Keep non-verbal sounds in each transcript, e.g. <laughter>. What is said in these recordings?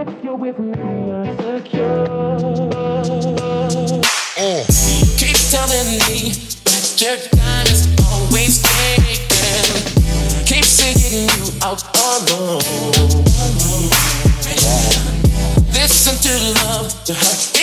If you're with me, you're secure. Uh, keep telling me that your time is always taken. Keep seeing you out alone. Listen to love, to her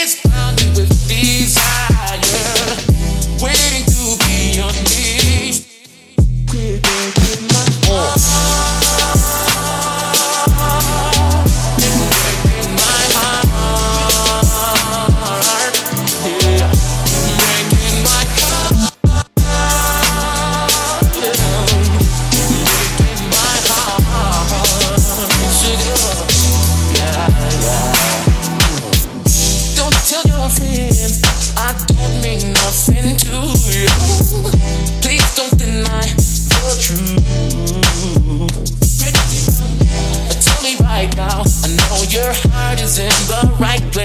right place.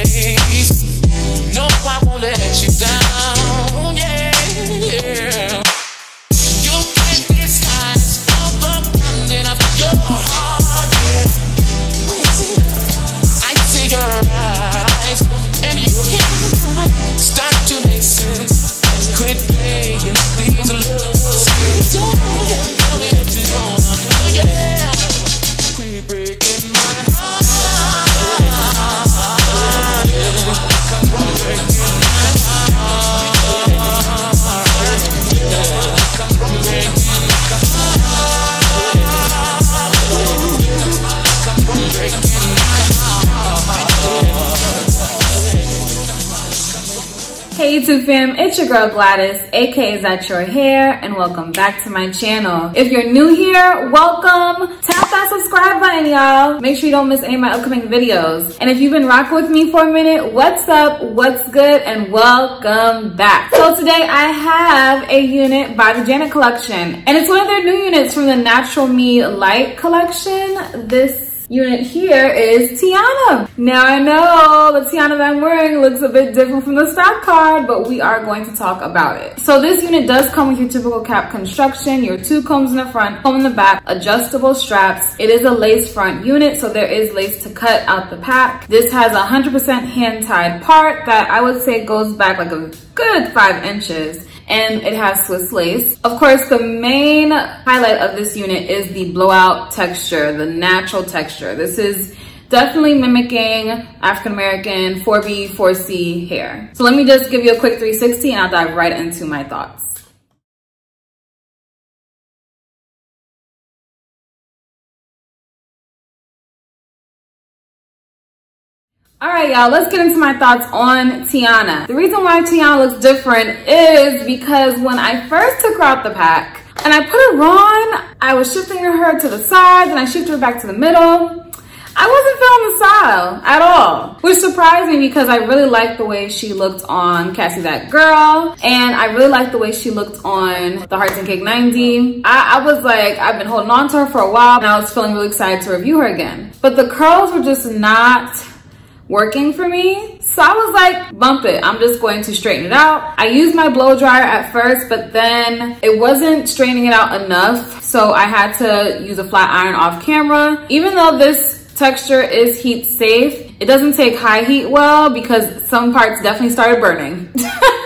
Hey YouTube fam, it's your girl Gwladys, aka Is That Your Hair, and welcome back to my channel. If you're new here, welcome. Tap that subscribe button, y'all. Make sure you don't miss any of my upcoming videos. And if you've been rocking with me for a minute, what's up, what's good, and welcome back. So today I have a unit by the Janet Collection, and it's one of their new units from the Natural Me Light Collection. This unit here is Tiana. Now I know the Tiana that I'm wearing looks a bit different from the stock card, but we are going to talk about it. So this unit does come with your typical cap construction, your two combs in the front, comb in the back, adjustable straps. It is a lace front unit, so there is lace to cut out the pack. This has a 100% hand tied part that I would say goes back like a good five inches and it has Swiss lace. Of course, the main highlight of this unit is the blowout texture, the natural texture. This is definitely mimicking African American 4B, 4C hair. So let me just give you a quick 360 and I'll dive right into my thoughts. All right, y'all, let's get into my thoughts on Tiana. The reason why Tiana looks different is because when I first took her out the pack and I put her on, I was shifting her to the side, then I shifted her back to the middle. I wasn't feeling the style at all, which surprised me because I really liked the way she looked on Cassie That Girl, and I really liked the way she looked on the Hearts and Cake 90. I, I was like, I've been holding on to her for a while, and I was feeling really excited to review her again. But the curls were just not working for me. So I was like, bump it. I'm just going to straighten it out. I used my blow dryer at first, but then it wasn't straightening it out enough. So I had to use a flat iron off camera. Even though this texture is heat safe, it doesn't take high heat well because some parts definitely started burning. <laughs>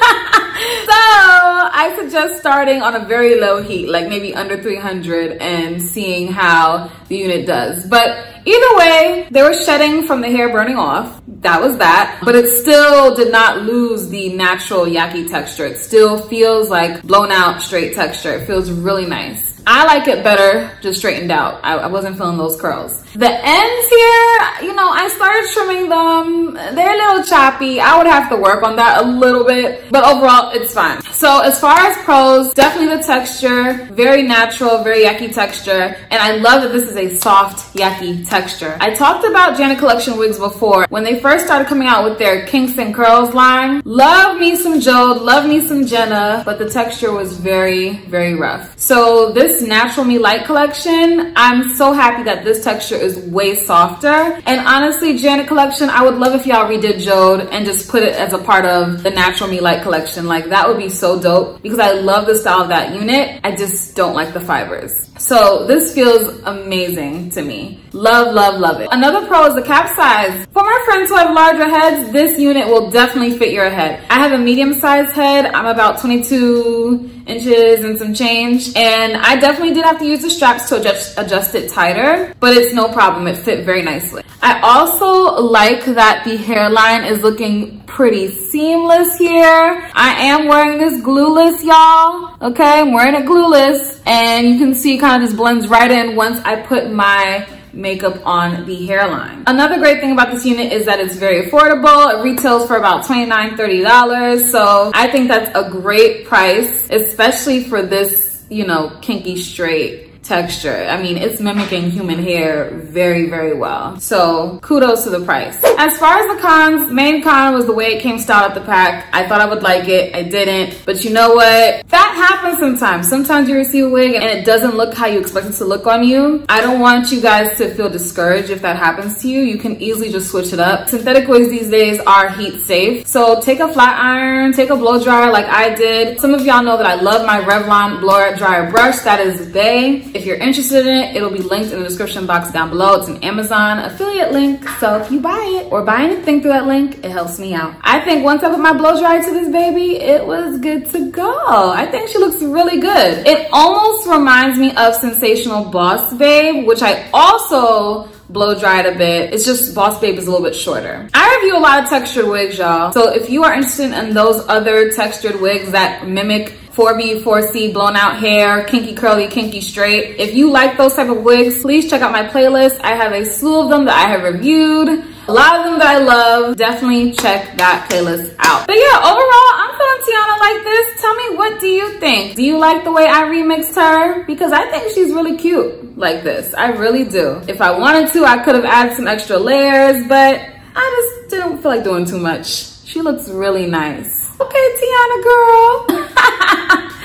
I suggest starting on a very low heat, like maybe under 300 and seeing how the unit does. But either way, they were shedding from the hair burning off. That was that. But it still did not lose the natural yaki texture. It still feels like blown out straight texture. It feels really nice. I like it better just straightened out. I, I, wasn't feeling those curls. The ends here, you know, I started trimming them. They're a little choppy. I would have to work on that a little bit, but overall it's fine. So as far as pros, definitely the texture, very natural, very yaki texture. And I love that this is a soft yaki texture. I talked about Janet Collection wigs before. When they first started coming out with their Kingston Curls line, love me some Jode, love me some Jenna, but the texture was very, very rough. So this Natural Me Light collection, I'm so happy that this texture is way softer. And honestly, Janet Collection, I would love if y'all y'all redid Jode and just put it as a part of the Natural Me Light collection. Like that would be so dope because I love the style of that unit. I just don't like the fibers. So this feels amazing to me. Love, love, love it. Another pro is the cap size. For my friends who have larger heads, this unit will definitely fit your head. I have a medium sized head. I'm about 22 inches and some change. And I definitely did have to use the straps to adjust, adjust it tighter, but it's no problem. It fit very nicely. I also like that the hairline is looking pretty seamless here. I am wearing this glueless, y'all. Okay, I'm wearing it glueless. And you can see kind of just blends right in once I put my makeup on the hairline. Another great thing about this unit is that it's very affordable. It retails for about $29, $30. So I think that's a great price, especially for this, you know, kinky straight texture. I mean, it's mimicking human hair very, very well. So kudos to the price. As far as the cons, main con was the way it came styled at the pack. I thought I would like it. I didn't. But you know what? That happens sometimes. Sometimes you receive a wig and it doesn't look how you expect it to look on you. I don't want you guys to feel discouraged if that happens to you. You can easily just switch it up. Synthetic wigs these days are heat safe. So take a flat iron, take a blow dryer like I did. Some of y'all know that I love my Revlon blow dryer brush. That is Bay. If you're interested in it, it'll be linked in the description box down below. It's an Amazon affiliate link. So if you buy it or buy anything through that link, it helps me out. I think once I put my blow dryer to this baby, it was good to go. I think she looks really good. It almost reminds me of Sensationnel Boss Babe, which I also blow dried a bit. It's just Boss Babe is a little bit shorter. I review a lot of textured wigs, y'all. So if you are interested in those other textured wigs that mimic 4B, 4C, blown out hair, kinky curly, kinky straight. If you like those type of wigs, please check out my playlist. I have a slew of them that I have reviewed. A lot of them that I love. Definitely check that playlist out. But yeah, overall, I'm feeling Tiana like this. Tell me, what do you think? Do you like the way I remixed her? Because I think she's really cute like this. I really do. If I wanted to, I could have added some extra layers, but I just didn't feel like doing too much. She looks really nice. Okay, Tiana girl. <laughs>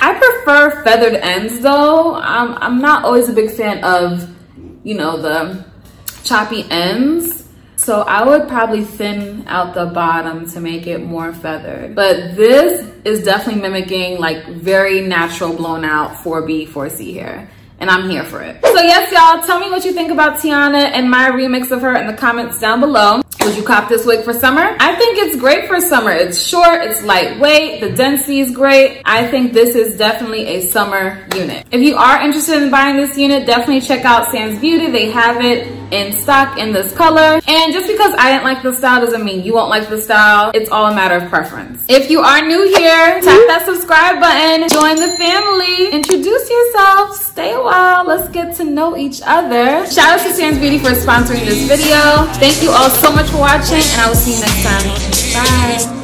I prefer feathered ends though. I'm, I'm not always a big fan of, you know, the choppy ends. So I would probably thin out the bottom to make it more feathered. But this is definitely mimicking like very natural blown out 4B, 4C hair and I'm here for it. So yes, y'all, tell me what you think about Tiana and my remix of her in the comments down below. Would you cop this wig for summer? I think it's great for summer. It's short, it's lightweight, the density is great. I think this is definitely a summer unit. If you are interested in buying this unit, definitely check out SamsBeauty. They have it in stock in this color. And just because I didn't like the style doesn't mean you won't like the style. It's all a matter of preference. If you are new here, tap that subscribe button, join the family, introduce yourself, stay a while, let's get to know each other. Shout out to SamsBeauty for sponsoring this video. Thank you all so much for watching and I will see you next time. Bye.